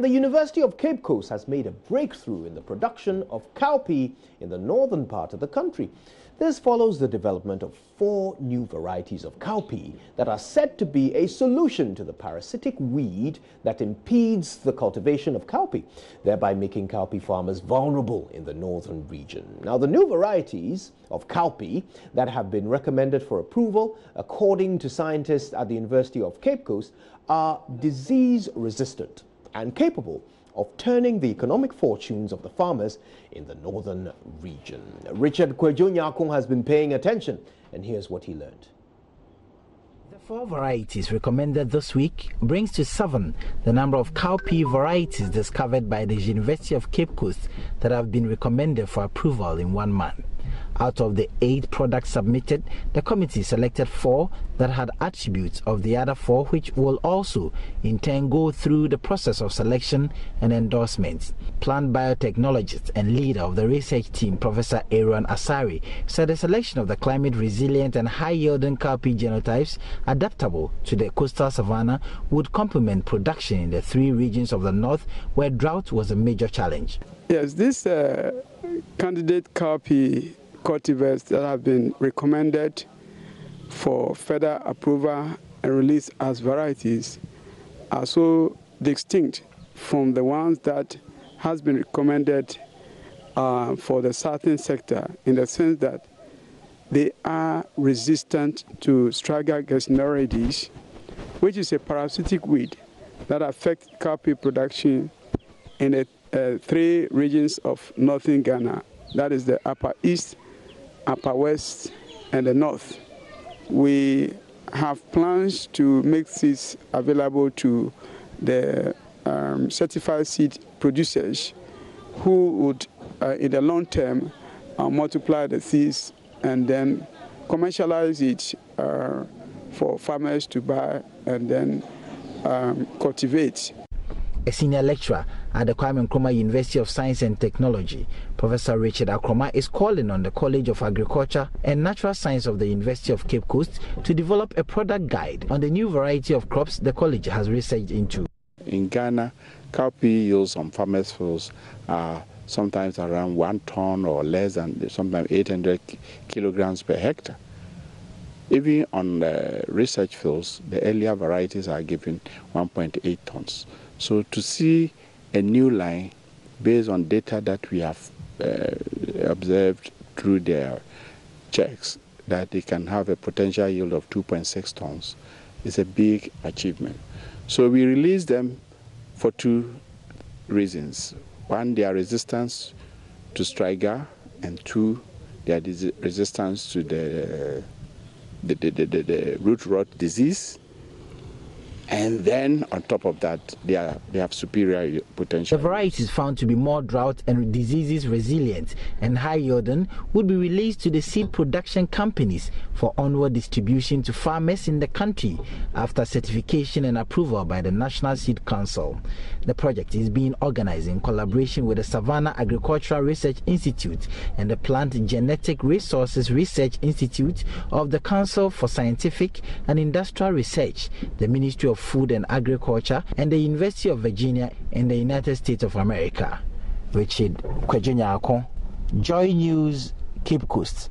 The University of Cape Coast has made a breakthrough in the production of cowpea in the northern part of the country. This follows the development of four new varieties of cowpea that are said to be a solution to the parasitic weed that impedes the cultivation of cowpea, thereby making cowpea farmers vulnerable in the northern region. Now, the new varieties of cowpea that have been recommended for approval, according to scientists at the University of Cape Coast, are disease resistant and capable of turning the economic fortunes of the farmers in the northern region. Richard Kwejonyakung has been paying attention, and here's what he learned. The four varieties recommended this week brings to seven the number of cowpea varieties discovered by the University of Cape Coast that have been recommended for approval in one month. Out of the eight products submitted, the committee selected four that had attributes of the other four, which will also in turn go through the process of selection and endorsement. Plant biotechnologist and leader of the research team, Professor Aaron Asare, said the selection of the climate resilient and high yielding cowpea genotypes adaptable to the coastal savanna would complement production in the three regions of the north where drought was a major challenge. Yes, this uh, candidate cowpea cultivars that have been recommended for further approval and release as varieties are so distinct from the ones that has been recommended uh, for the southern sector in the sense that they are resistant to Striga gesnerioides, which is a parasitic weed that affects cowpea production in the uh, three regions of northern Ghana, that is the upper east, upper west, and the north. We have plans to make seeds available to the um, certified seed producers who would, uh, in the long term, uh, multiply the seeds and then commercialize it uh, for farmers to buy and then um, cultivate a senior lecturer at the Kwame Nkrumah University of Science and Technology, Professor Richard Akromah, is calling on the College of Agriculture and Natural Science of the University of Cape Coast to develop a product guide on the new variety of crops the college has researched into. In Ghana, cowpea yields on farmers' fields are sometimes around one ton or less than sometimes 800 kilograms per hectare. Even on the research fields, the earlier varieties are given 1.8 tons. So to see a new line based on data that we have uh, observed through their checks that they can have a potential yield of 2.6 tons is a big achievement. So we release them for two reasons. One, their resistance to striga, and two, their resistance to the, the, the, the, the root rot disease and then on top of that they, are, they have superior potential. The varieties found to be more drought and diseases resilient and high yielding would be released to the seed production companies for onward distribution to farmers in the country after certification and approval by the National Seed Council. The project is being organized in collaboration with the Savanna Agricultural Research Institute and the Plant Genetic Resources Research Institute of the Council for Scientific and Industrial Research, the Ministry of Food and Agriculture, and the University of Virginia in the United States of America. Richard Kwejo Nyakong, Joy News, Cape Coast.